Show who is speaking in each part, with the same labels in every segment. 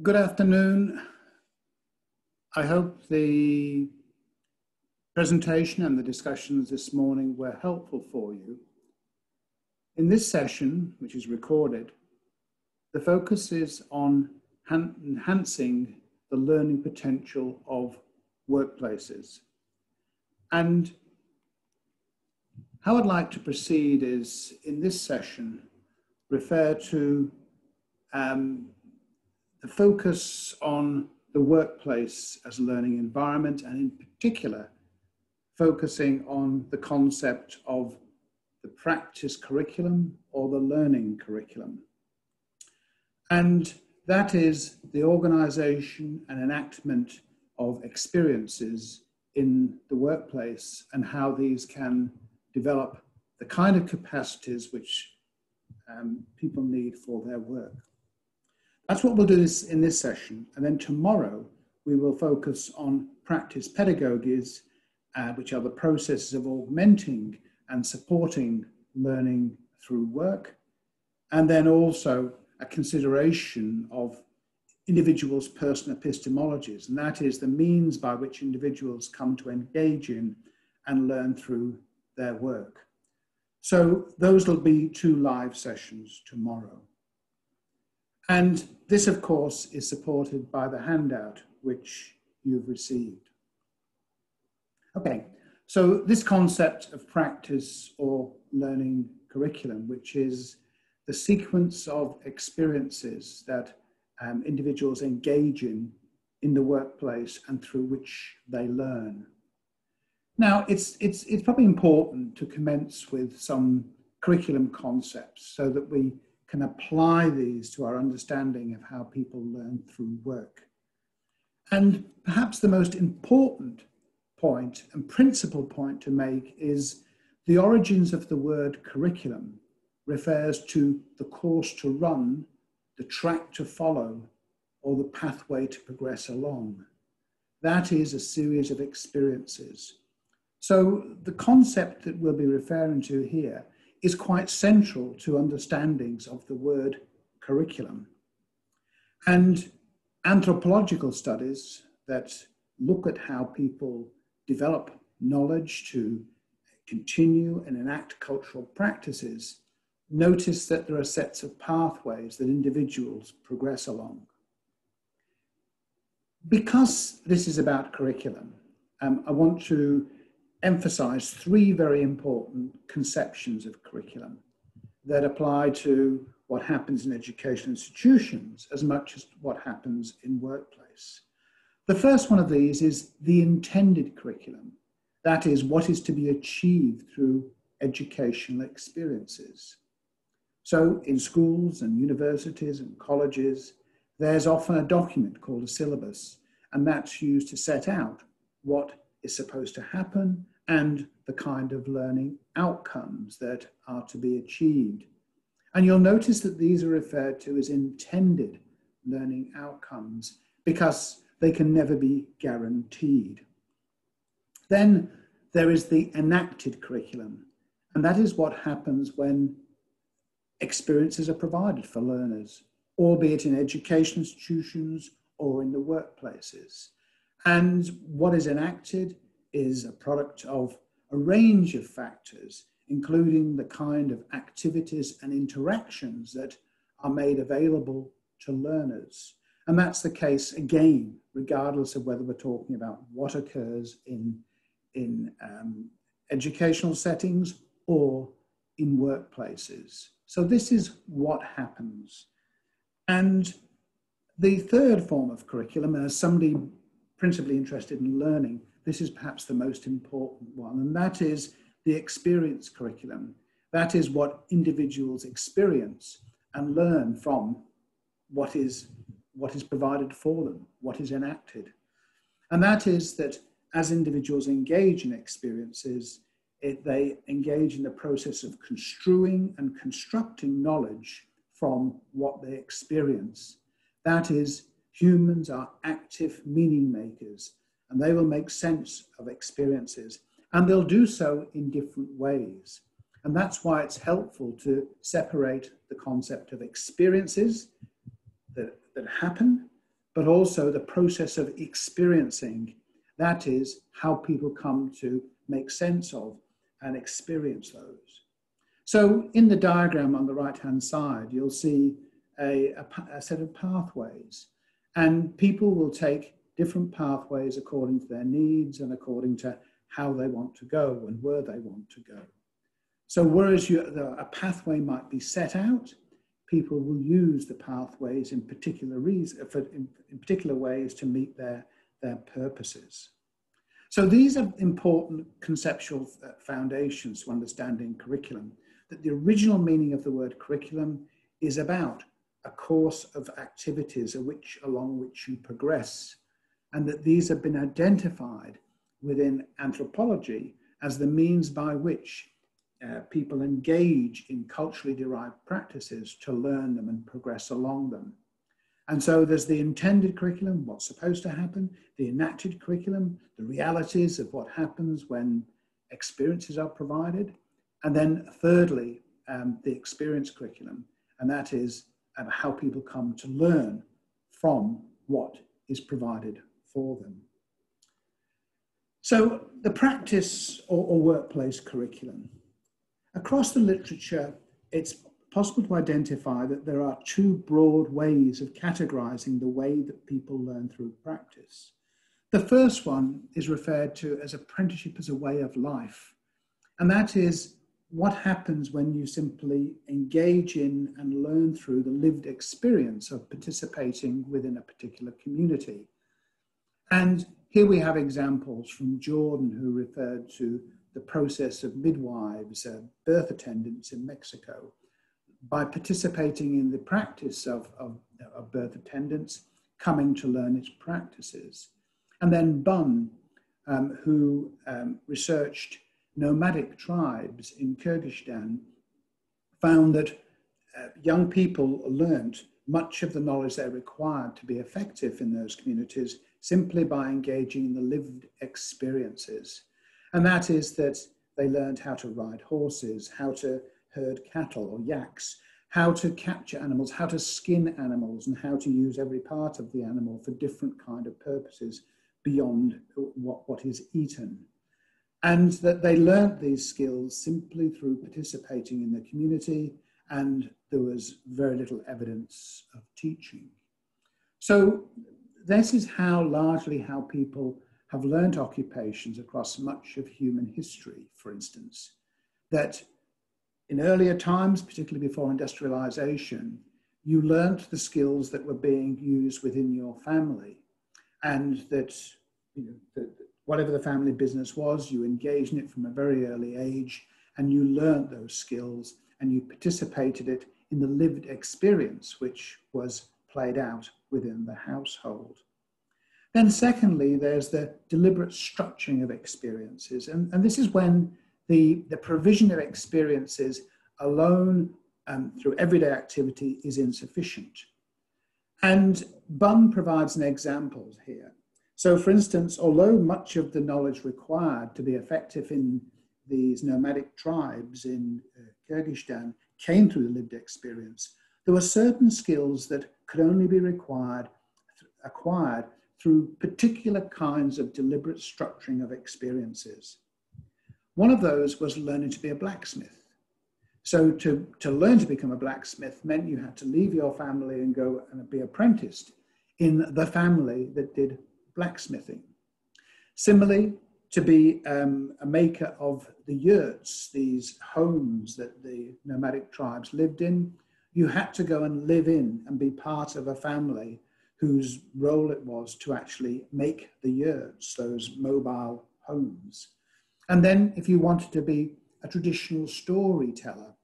Speaker 1: Good afternoon. I hope the presentation and the discussions this morning were helpful for you. In this session, which is recorded, the focus is on enhancing the learning potential of workplaces. And how I'd like to proceed is in this session, refer to um, the focus on the workplace as a learning environment, and in particular, focusing on the concept of the practice curriculum or the learning curriculum. And that is the organization and enactment of experiences in the workplace and how these can develop the kind of capacities which um, people need for their work. That's what we'll do this, in this session. And then tomorrow, we will focus on practice pedagogies, uh, which are the processes of augmenting and supporting learning through work. And then also a consideration of individuals' personal epistemologies, and that is the means by which individuals come to engage in and learn through their work. So those will be two live sessions tomorrow. And this, of course, is supported by the handout which you've received. Okay, so this concept of practice or learning curriculum, which is the sequence of experiences that um, individuals engage in in the workplace and through which they learn. Now, it's, it's, it's probably important to commence with some curriculum concepts so that we can apply these to our understanding of how people learn through work. And perhaps the most important point and principal point to make is the origins of the word curriculum refers to the course to run, the track to follow, or the pathway to progress along. That is a series of experiences. So the concept that we'll be referring to here is quite central to understandings of the word curriculum. And anthropological studies that look at how people develop knowledge to continue and enact cultural practices notice that there are sets of pathways that individuals progress along. Because this is about curriculum, um, I want to emphasize three very important conceptions of curriculum that apply to what happens in educational institutions as much as what happens in workplace. The first one of these is the intended curriculum. That is what is to be achieved through educational experiences. So in schools and universities and colleges, there's often a document called a syllabus, and that's used to set out what is supposed to happen and the kind of learning outcomes that are to be achieved. And you'll notice that these are referred to as intended learning outcomes because they can never be guaranteed. Then there is the enacted curriculum, and that is what happens when experiences are provided for learners, albeit in education institutions or in the workplaces. And what is enacted is a product of a range of factors, including the kind of activities and interactions that are made available to learners. And that's the case again, regardless of whether we're talking about what occurs in, in um, educational settings or in workplaces. So this is what happens. And the third form of curriculum, as somebody principally interested in learning, this is perhaps the most important one, and that is the experience curriculum. That is what individuals experience and learn from what is, what is provided for them, what is enacted. And that is that as individuals engage in experiences, it, they engage in the process of construing and constructing knowledge from what they experience. That is, humans are active meaning makers and they will make sense of experiences. And they'll do so in different ways. And that's why it's helpful to separate the concept of experiences that, that happen but also the process of experiencing. That is how people come to make sense of and experience those. So in the diagram on the right-hand side, you'll see a, a, a set of pathways and people will take different pathways according to their needs and according to how they want to go and where they want to go. So whereas you, a pathway might be set out, people will use the pathways in particular, reason, for, in, in particular ways to meet their, their purposes. So these are important conceptual uh, foundations to understanding curriculum, that the original meaning of the word curriculum is about a course of activities which, along which you progress, and that these have been identified within anthropology as the means by which uh, people engage in culturally derived practices to learn them and progress along them. And so there's the intended curriculum, what's supposed to happen, the enacted curriculum, the realities of what happens when experiences are provided, and then thirdly, um, the experience curriculum, and that is um, how people come to learn from what is provided for them. So the practice or, or workplace curriculum. Across the literature, it's possible to identify that there are two broad ways of categorizing the way that people learn through practice. The first one is referred to as apprenticeship as a way of life, and that is what happens when you simply engage in and learn through the lived experience of participating within a particular community. And here we have examples from Jordan, who referred to the process of midwives, uh, birth attendants in Mexico. By participating in the practice of, of, of birth attendants, coming to learn its practices. And then Bunn, um, who um, researched nomadic tribes in Kyrgyzstan, found that uh, young people learnt much of the knowledge they required to be effective in those communities simply by engaging in the lived experiences. And that is that they learned how to ride horses, how to herd cattle or yaks, how to capture animals, how to skin animals, and how to use every part of the animal for different kind of purposes beyond what, what is eaten. And that they learnt these skills simply through participating in the community, and there was very little evidence of teaching. So this is how largely how people have learnt occupations across much of human history, for instance, that in earlier times, particularly before industrialization, you learnt the skills that were being used within your family and that, you know, whatever the family business was, you engaged in it from a very early age and you learnt those skills and you participated it in the lived experience, which was played out within the household. Then, secondly, there's the deliberate structuring of experiences. And, and this is when the, the provision of experiences alone um, through everyday activity is insufficient. And Bunn provides an example here. So, for instance, although much of the knowledge required to be effective in these nomadic tribes in uh, Kyrgyzstan came through the lived experience, there were certain skills that could only be required, acquired through particular kinds of deliberate structuring of experiences. One of those was learning to be a blacksmith. So to, to learn to become a blacksmith meant you had to leave your family and go and be apprenticed in the family that did blacksmithing. Similarly, to be um, a maker of the yurts, these homes that the nomadic tribes lived in, you had to go and live in and be part of a family whose role it was to actually make the yurts, those mobile homes. And then, if you wanted to be a traditional storyteller,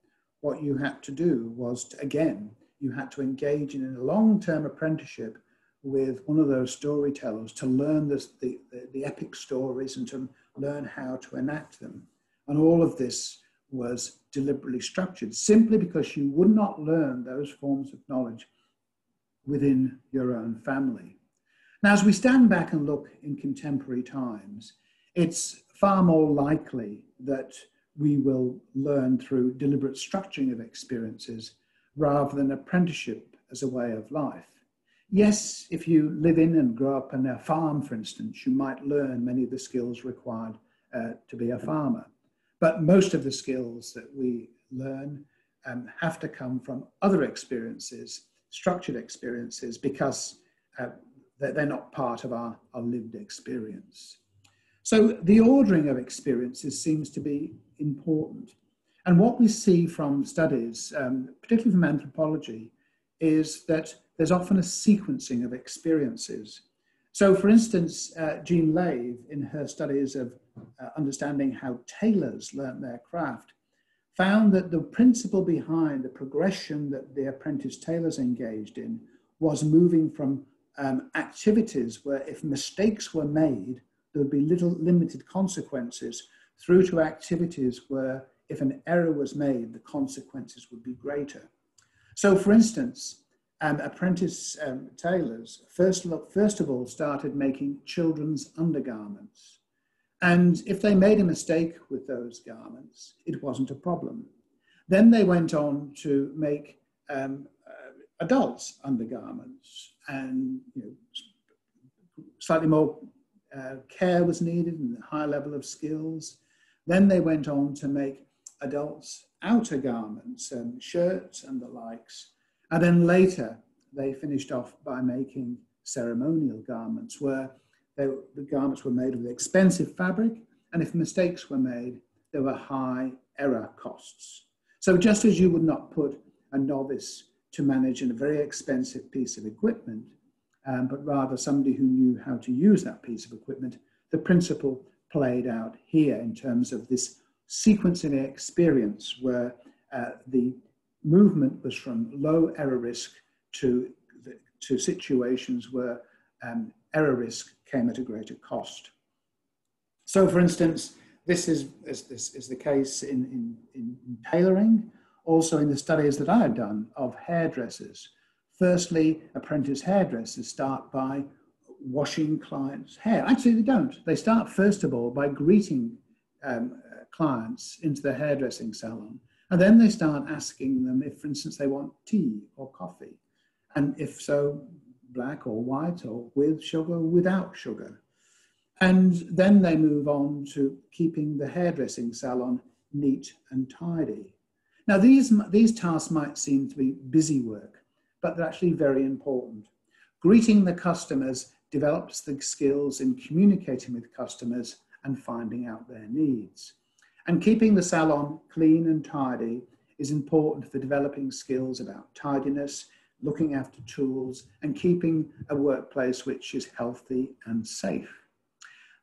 Speaker 1: what you had to do was, to, again, you had to engage in a long term apprenticeship with one of those storytellers to learn the, the, the epic stories and to learn how to enact them. And all of this was deliberately structured simply because you would not learn those forms of knowledge within your own family. Now, as we stand back and look in contemporary times, it's far more likely that we will learn through deliberate structuring of experiences rather than apprenticeship as a way of life. Yes, if you live in and grow up on a farm, for instance, you might learn many of the skills required uh, to be a farmer. But most of the skills that we learn um, have to come from other experiences, structured experiences, because uh, they're not part of our, our lived experience. So the ordering of experiences seems to be important. And what we see from studies, um, particularly from anthropology, is that there's often a sequencing of experiences. So, for instance, uh, Jean Lave, in her studies of uh, understanding how tailors learnt their craft, found that the principle behind the progression that the apprentice tailors engaged in was moving from um, activities where if mistakes were made, there would be little limited consequences through to activities where if an error was made, the consequences would be greater. So for instance, um, apprentice um, tailors first, look, first of all started making children's undergarments. And if they made a mistake with those garments, it wasn't a problem. Then they went on to make um, uh, adults' undergarments, and you know, slightly more uh, care was needed and a higher level of skills. Then they went on to make adults' outer garments, um, shirts and the likes. And then later, they finished off by making ceremonial garments, where they, the garments were made with expensive fabric, and if mistakes were made, there were high error costs. So just as you would not put a novice to manage a very expensive piece of equipment, um, but rather somebody who knew how to use that piece of equipment, the principle played out here in terms of this sequencing experience where uh, the movement was from low error risk to, the, to situations where um, error risk came at a greater cost. So for instance, this is, is, this is the case in, in, in tailoring, also in the studies that I had done of hairdressers. Firstly, apprentice hairdressers start by washing clients' hair. Actually, they don't. They start, first of all, by greeting um, clients into the hairdressing salon. And then they start asking them if, for instance, they want tea or coffee. And if so, black or white or with sugar or without sugar. And then they move on to keeping the hairdressing salon neat and tidy. Now, these, these tasks might seem to be busy work, but they're actually very important. Greeting the customers develops the skills in communicating with customers and finding out their needs. And keeping the salon clean and tidy is important for developing skills about tidiness, looking after tools, and keeping a workplace which is healthy and safe.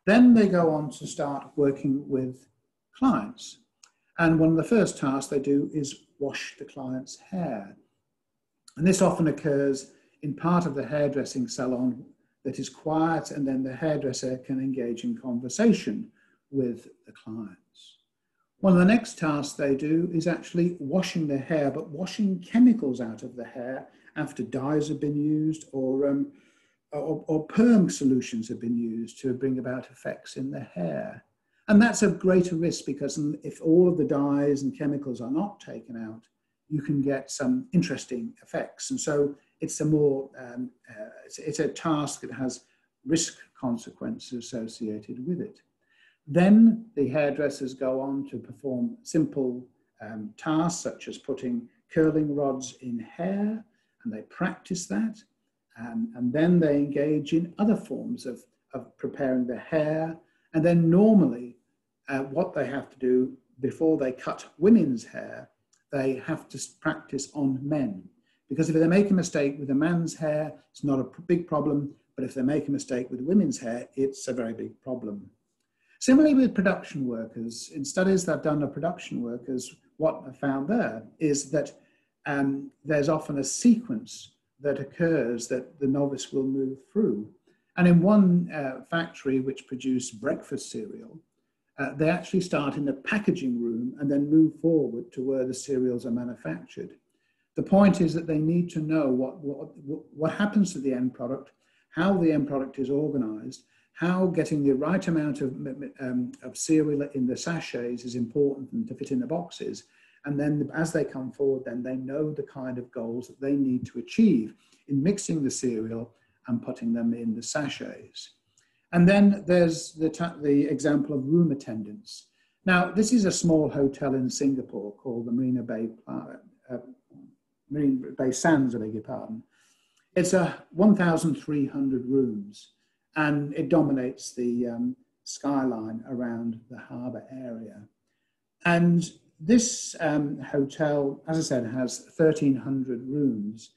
Speaker 1: Then they go on to start working with clients. And one of the first tasks they do is wash the client's hair. And this often occurs in part of the hairdressing salon that is quiet, and then the hairdresser can engage in conversation with the clients. One of the next tasks they do is actually washing the hair, but washing chemicals out of the hair after dyes have been used or, um, or, or perm solutions have been used to bring about effects in the hair. And that's a greater risk because if all of the dyes and chemicals are not taken out, you can get some interesting effects. And so it's a more, um, uh, it's, it's, a task that has risk consequences associated with it. Then the hairdressers go on to perform simple um, tasks such as putting curling rods in hair, and they practice that. Um, and then they engage in other forms of, of preparing the hair. And then normally, uh, what they have to do before they cut women's hair, they have to practice on men. Because if they make a mistake with a man's hair, it's not a big problem. But if they make a mistake with women's hair, it's a very big problem. Similarly with production workers, in studies that I've done of production workers, what I found there is that um, there's often a sequence that occurs that the novice will move through. And in one uh, factory which produced breakfast cereal, uh, they actually start in the packaging room and then move forward to where the cereals are manufactured. The point is that they need to know what, what, what happens to the end product, how the end product is organized, how getting the right amount of, um, of cereal in the sachets is important and to fit in the boxes, And then as they come forward, then they know the kind of goals that they need to achieve in mixing the cereal and putting them in the sachets. And then there's the, the example of room attendants. Now, this is a small hotel in Singapore called the Marina Bay, uh, Marina Bay Sands, I beg your pardon. It's a 1,300 rooms and it dominates the um, skyline around the harbour area. And this um, hotel, as I said, has 1,300 rooms,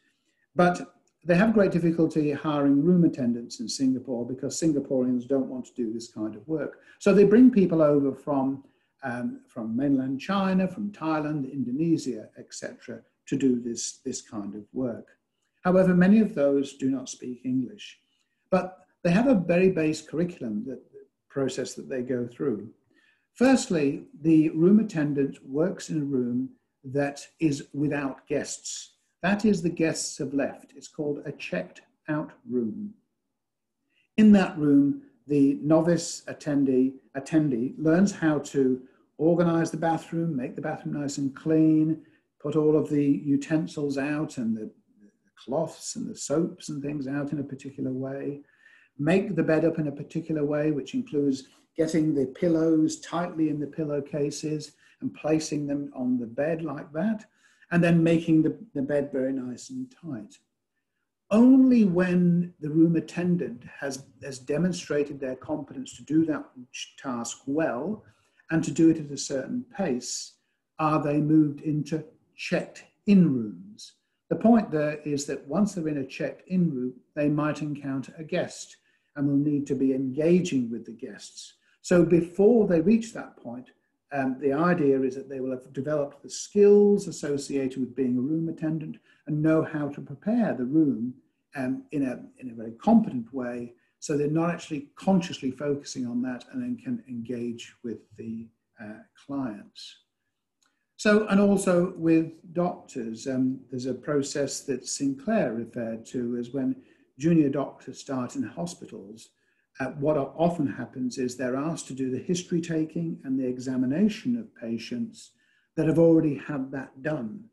Speaker 1: but they have great difficulty hiring room attendants in Singapore because Singaporeans don't want to do this kind of work. So they bring people over from, um, from mainland China, from Thailand, Indonesia, etc., to do this, this kind of work. However, many of those do not speak English, but they have a very base curriculum that process that they go through. Firstly, the room attendant works in a room that is without guests. That is, the guests have left. It's called a checked out room. In that room, the novice attendee, attendee learns how to organize the bathroom, make the bathroom nice and clean, put all of the utensils out and the cloths and the soaps and things out in a particular way, make the bed up in a particular way, which includes getting the pillows tightly in the pillowcases and placing them on the bed like that, and then making the, the bed very nice and tight. Only when the room attendant has, has demonstrated their competence to do that task well and to do it at a certain pace are they moved into checked in rooms. The point there is that once they're in a checked in room, they might encounter a guest and will need to be engaging with the guests. So before they reach that point, um, the idea is that they will have developed the skills associated with being a room attendant and know how to prepare the room um, in, a, in a very competent way so they're not actually consciously focusing on that and then can engage with the uh, clients. So, and also with doctors, um, there's a process that Sinclair referred to as when junior doctors start in hospitals, uh, what often happens is they're asked to do the history taking and the examination of patients that have already had that done.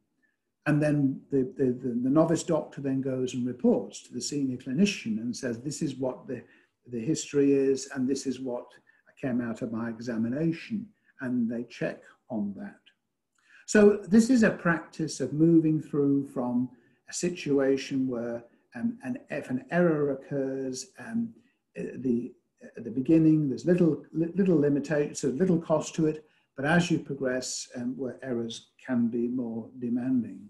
Speaker 1: And then the, the, the, the, novice doctor then goes and reports to the senior clinician and says, this is what the, the history is, and this is what came out of my examination. And they check on that. So this is a practice of moving through from a situation where um, and if an error occurs, um, the, at the beginning, there's little, little limitation, so little cost to it, but as you progress, um, where errors can be more demanding.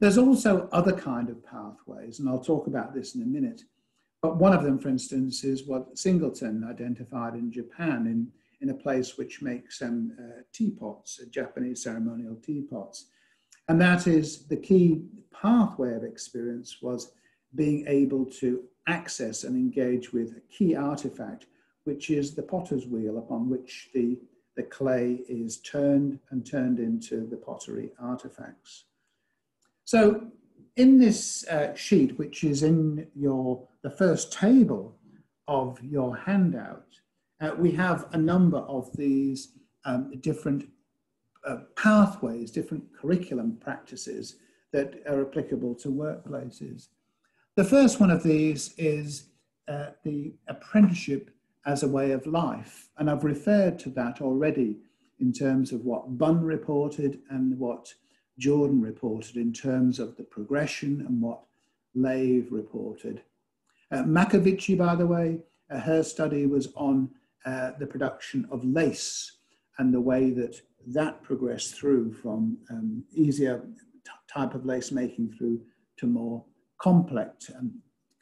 Speaker 1: There's also other kind of pathways, and I'll talk about this in a minute. But one of them, for instance, is what Singleton identified in Japan in, in a place which makes um, uh, teapots, uh, Japanese ceremonial teapots. And that is the key pathway of experience was being able to access and engage with a key artifact, which is the potter's wheel upon which the, the clay is turned and turned into the pottery artifacts. So in this uh, sheet, which is in your, the first table of your handout, uh, we have a number of these um, different uh, pathways, different curriculum practices that are applicable to workplaces. The first one of these is uh, the apprenticeship as a way of life. And I've referred to that already in terms of what Bunn reported and what Jordan reported in terms of the progression and what Lave reported. Uh, Makovicky, by the way, uh, her study was on uh, the production of lace and the way that that progressed through from um, easier type of lace making through to more complex and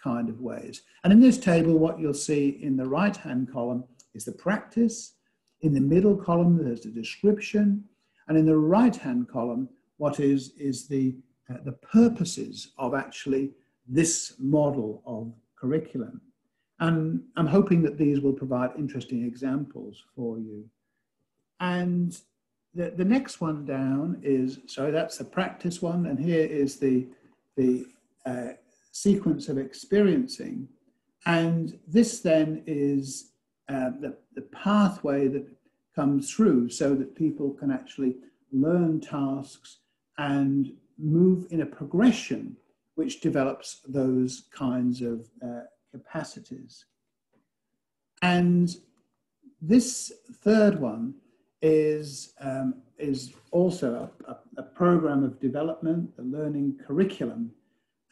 Speaker 1: kind of ways. And in this table, what you'll see in the right-hand column is the practice. In the middle column, there's the description. And in the right-hand column, what is, is the, uh, the purposes of actually this model of curriculum. And I'm hoping that these will provide interesting examples for you. And the, the next one down is, sorry, that's the practice one. And here is the, the uh, sequence of experiencing. And this then is uh, the, the pathway that comes through so that people can actually learn tasks and move in a progression which develops those kinds of uh, capacities. And this third one is, um, is also a, a, a, program of development, the learning curriculum.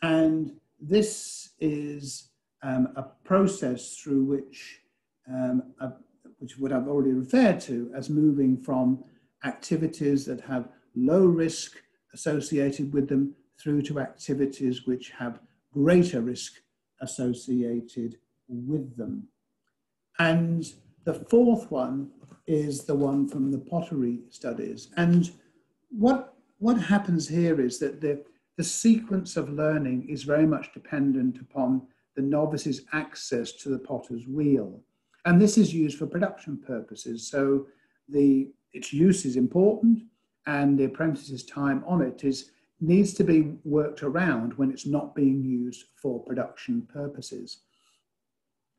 Speaker 1: And this is um, a process through which, um, a, which what I've already referred to as moving from activities that have low risk associated with them through to activities which have greater risk associated with them. And the fourth one is the one from the pottery studies. And what, what happens here is that the, the sequence of learning is very much dependent upon the novice's access to the potter's wheel. And this is used for production purposes. So the, its use is important and the apprentice's time on it is needs to be worked around when it's not being used for production purposes.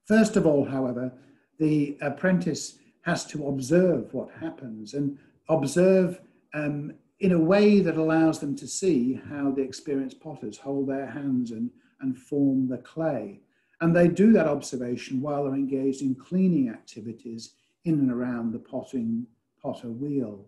Speaker 1: First of all, however, the apprentice has to observe what happens and observe um, in a way that allows them to see how the experienced potters hold their hands and, and form the clay. And they do that observation while they're engaged in cleaning activities in and around the potting potter wheel.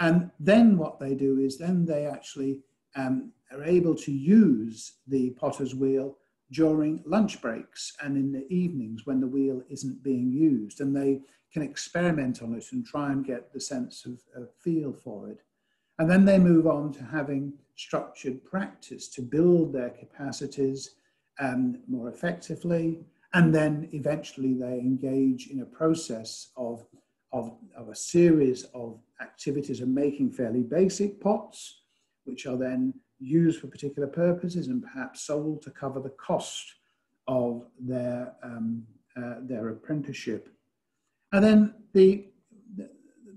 Speaker 1: And then what they do is then they actually um, are able to use the potter's wheel during lunch breaks and in the evenings when the wheel isn't being used. And they can experiment on it and try and get the sense of, of feel for it. And then they move on to having structured practice to build their capacities um, more effectively. And then eventually they engage in a process of, of, of a series of activities of making fairly basic pots, which are then used for particular purposes and perhaps sold to cover the cost of their, um, uh, their apprenticeship. And then the,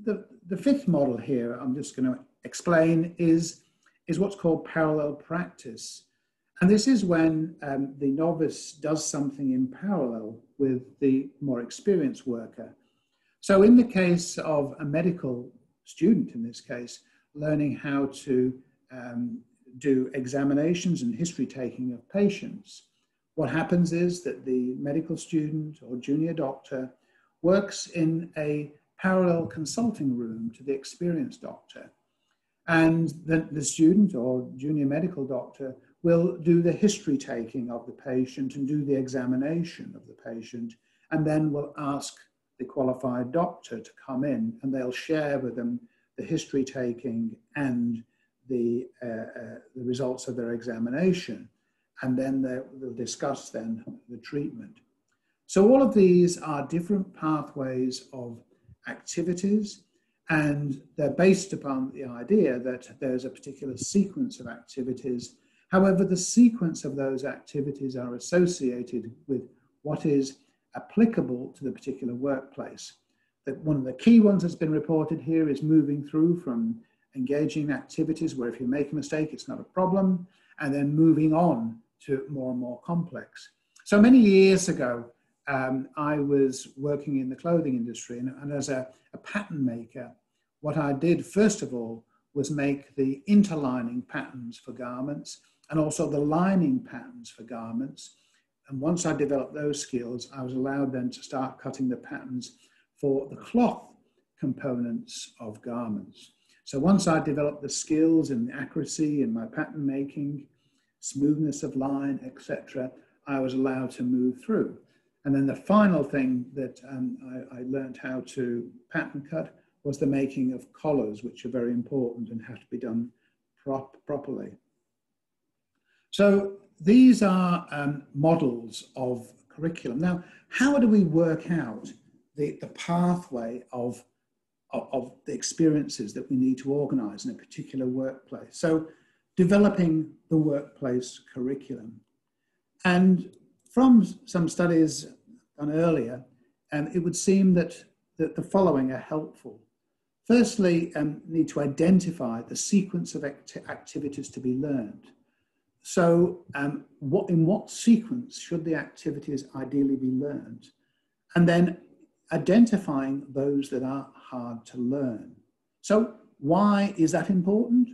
Speaker 1: the, the fifth model here, I'm just going to explain, is, is what's called parallel practice. And this is when um, the novice does something in parallel with the more experienced worker. So in the case of a medical student, in this case, learning how to um, do examinations and history taking of patients, what happens is that the medical student or junior doctor works in a parallel consulting room to the experienced doctor. And the, the student or junior medical doctor will do the history taking of the patient and do the examination of the patient, and then will ask the qualified doctor to come in and they'll share with them the history taking and the, uh, uh, the results of their examination, and then they'll discuss then the treatment. So all of these are different pathways of activities, and they're based upon the idea that there's a particular sequence of activities. However, the sequence of those activities are associated with what is applicable to the particular workplace. That one of the key ones that's been reported here is moving through from engaging activities where if you make a mistake, it's not a problem, and then moving on to more and more complex. So many years ago, um, I was working in the clothing industry, and, and as a, a, pattern maker, what I did first of all was make the interlining patterns for garments and also the lining patterns for garments. And once I developed those skills, I was allowed then to start cutting the patterns for the cloth components of garments. So once I developed the skills and the accuracy in my pattern making, smoothness of line, etc., I was allowed to move through. And then the final thing that um, I, I learned how to pattern cut was the making of collars, which are very important and have to be done prop properly. So these are um, models of curriculum. Now, how do we work out the, the pathway of of, of the experiences that we need to organize in a particular workplace. So developing the workplace curriculum. And from some studies done earlier, um, it would seem that, that the following are helpful. Firstly, um, need to identify the sequence of act activities to be learned. So um, what, in what sequence should the activities ideally be learned? And then identifying those that are hard to learn. So why is that important?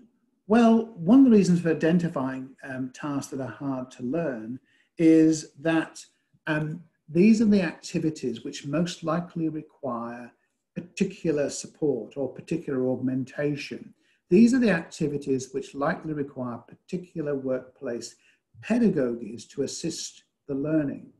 Speaker 1: Well, one of the reasons for identifying um, tasks that are hard to learn is that um, these are the activities which most likely require particular support or particular augmentation. These are the activities which likely require particular workplace pedagogies to assist the learning.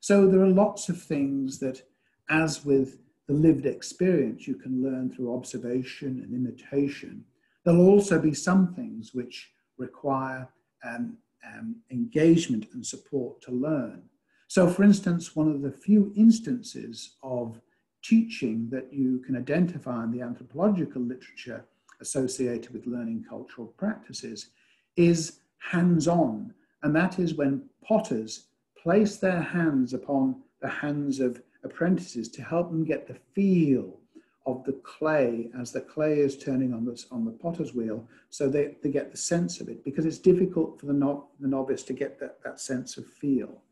Speaker 1: So there are lots of things that, as with the lived experience, you can learn through observation and imitation. There'll also be some things which require um, um, engagement and support to learn. So, for instance, one of the few instances of teaching that you can identify in the anthropological literature associated with learning cultural practices is hands on, and that is when potters place their hands upon the hands of apprentices to help them get the feel of the clay as the clay is turning on the, on the potter's wheel so they, they get the sense of it because it's difficult for the, no, the novice to get that, that sense of feel.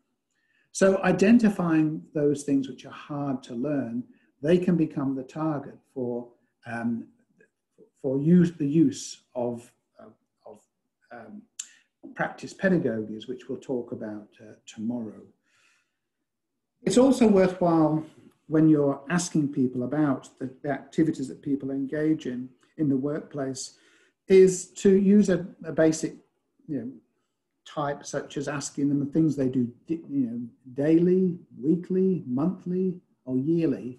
Speaker 1: So identifying those things which are hard to learn, they can become the target for, um, for use, the use of, of, of um, practice pedagogies, which we'll talk about uh, tomorrow. It's also worthwhile when you're asking people about the, the, activities that people engage in in the workplace is to use a, a basic you know, type such as asking them the things they do you know, daily, weekly, monthly, or yearly,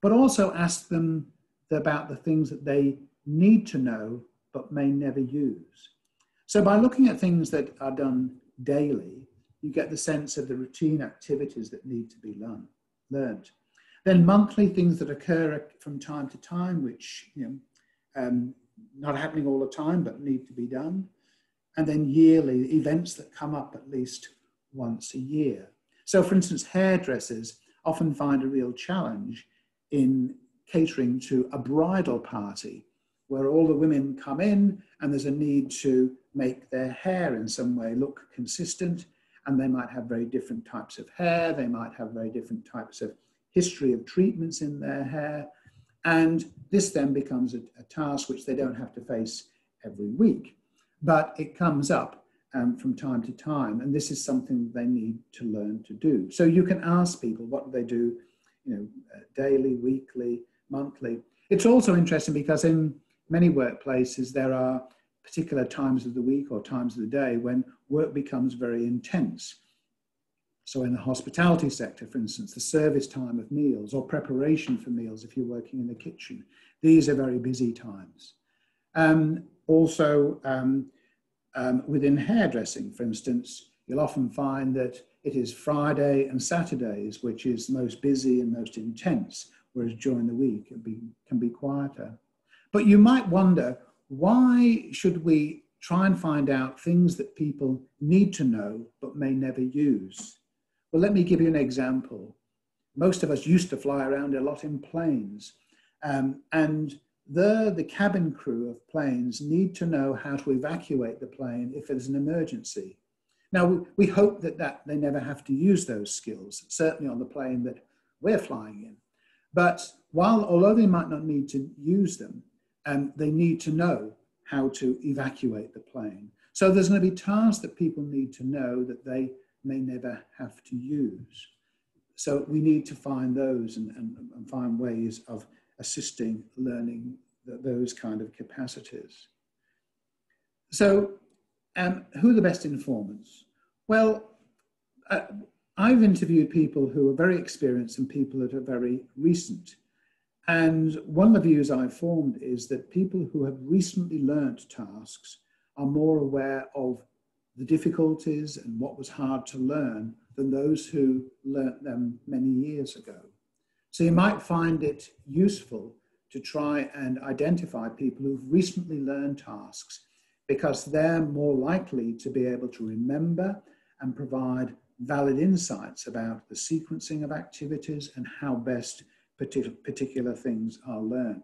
Speaker 1: but also ask them about the things that they need to know but may never use. So by looking at things that are done daily, you get the sense of the routine activities that need to be learn, learned. Then monthly things that occur from time to time, which you know, um, not happening all the time, but need to be done. And then yearly events that come up at least once a year. So for instance, hairdressers often find a real challenge in catering to a bridal party where all the women come in and there's a need to make their hair in some way look consistent. And they might have very different types of hair, they might have very different types of history of treatments in their hair. And this then becomes a, a task which they don't have to face every week. But it comes up um, from time to time, and this is something they need to learn to do. So you can ask people what they do, you know, uh, daily, weekly, monthly. It's also interesting because in many workplaces, there are particular times of the week or times of the day when work becomes very intense. So, in the hospitality sector, for instance, the service time of meals or preparation for meals if you're working in the kitchen, these are very busy times. Um, also, um, um, within hairdressing, for instance, you'll often find that it is Friday and Saturdays which is most busy and most intense, whereas during the week it be, can be quieter. But you might wonder why should we try and find out things that people need to know but may never use? Well, let me give you an example. Most of us used to fly around a lot in planes, um, and there the cabin crew of planes need to know how to evacuate the plane if there's an emergency. Now, we, we hope that, that they never have to use those skills, certainly on the plane that we're flying in. But while, although they might not need to use them, and they need to know how to evacuate the plane. So there's going to be tasks that people need to know that they may never have to use. So we need to find those and, and, and find ways of assisting learning those kind of capacities. So um, who are the best informants? Well, uh, I've interviewed people who are very experienced and people that are very recent. And one of the views I've formed is that people who have recently learnt tasks are more aware of the difficulties and what was hard to learn than those who learnt them many years ago. So you might find it useful to try and identify people who've recently learned tasks because they're more likely to be able to remember and provide valid insights about the sequencing of activities and how best particular things are learned.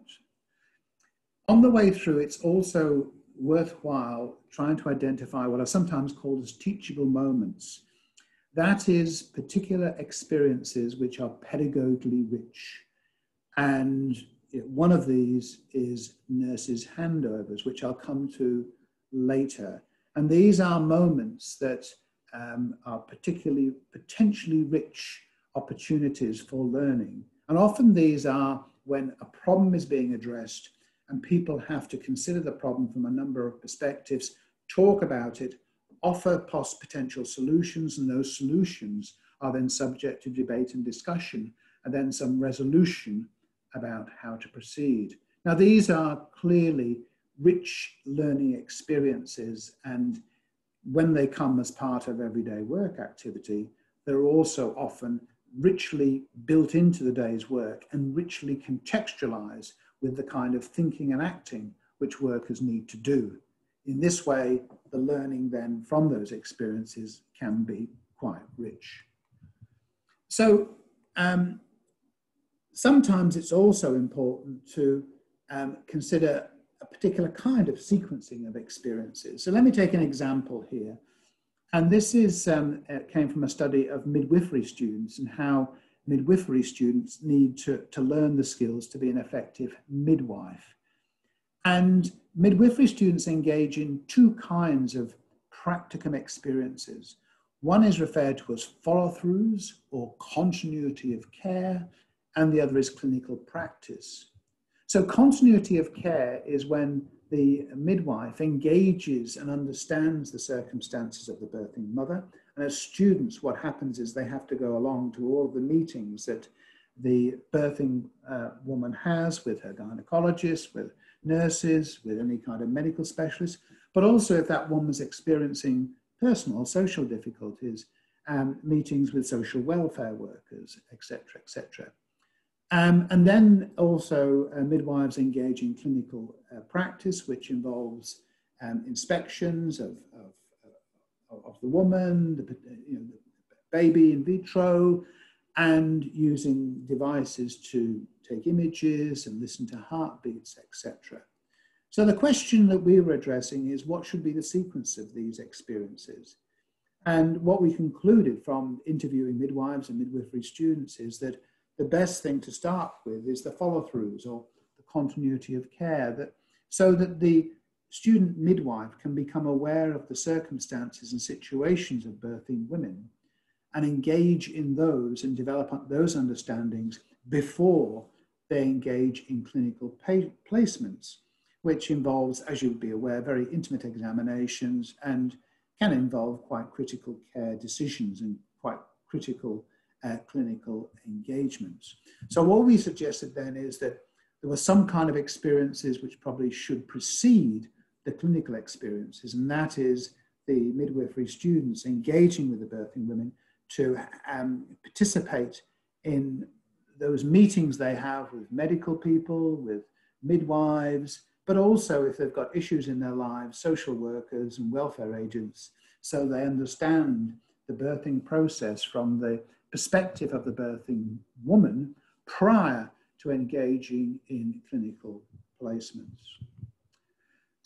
Speaker 1: On the way through, it's also worthwhile trying to identify what are sometimes called as teachable moments. That is particular experiences which are pedagogically rich and one of these is nurses' handovers, which I'll come to later. And these are moments that um, are particularly potentially rich opportunities for learning. And often these are when a problem is being addressed and people have to consider the problem from a number of perspectives, talk about it, offer post-potential solutions, and those solutions are then subject to debate and discussion, and then some resolution about how to proceed. Now, these are clearly rich learning experiences, and when they come as part of everyday work activity, they're also often richly built into the day's work and richly contextualized with the kind of thinking and acting which workers need to do. In this way, the learning then from those experiences can be quite rich. So um, sometimes it's also important to um, consider a particular kind of sequencing of experiences. So let me take an example here. And this is um, came from a study of midwifery students and how midwifery students need to, to learn the skills to be an effective midwife. And midwifery students engage in two kinds of practicum experiences. One is referred to as follow throughs or continuity of care, and the other is clinical practice. So, continuity of care is when the midwife engages and understands the circumstances of the birthing mother. And as students, what happens is they have to go along to all the meetings that the birthing uh, woman has with her gynecologist, with nurses, with any kind of medical specialist, but also if that woman's experiencing personal social difficulties, um, meetings with social welfare workers, etc., etc. Um, and then also uh, midwives engage in clinical uh, practice, which involves um, inspections of, of, of, the woman, the, you know, the baby in vitro, and using devices to take images and listen to heartbeats, etc. So the question that we were addressing is what should be the sequence of these experiences? And what we concluded from interviewing midwives and midwifery students is that the best thing to start with is the follow-throughs or the continuity of care that so that the student midwife can become aware of the circumstances and situations of birthing women and engage in those and develop those understandings before they engage in clinical placements, which involves, as you would be aware, very intimate examinations and can involve quite critical care decisions and quite critical uh, clinical engagements. So what we suggested then is that there were some kind of experiences which probably should precede the clinical experiences, and that is the midwifery students engaging with the birthing women to um, participate in those meetings they have with medical people, with midwives, but also if they've got issues in their lives, social workers and welfare agents, so they understand the birthing process from the perspective of the birthing woman prior to engaging in clinical placements.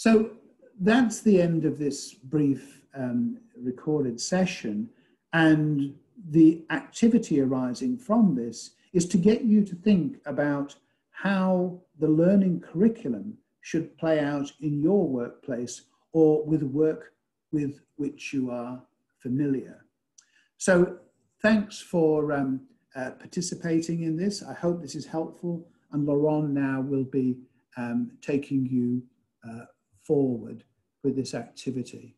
Speaker 1: So that's the end of this brief um, recorded session. And the activity arising from this is to get you to think about how the learning curriculum should play out in your workplace or with work with which you are familiar. So Thanks for um, uh, participating in this. I hope this is helpful. And Laurent now will be um, taking you uh, forward with this activity.